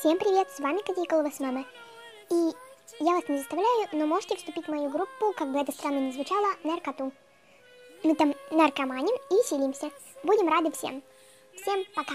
Всем привет, с вами Катя с мамы. И я вас не заставляю, но можете вступить в мою группу, как бы это странно ни звучало, наркоту. Мы там наркоманим и селимся. Будем рады всем. Всем пока.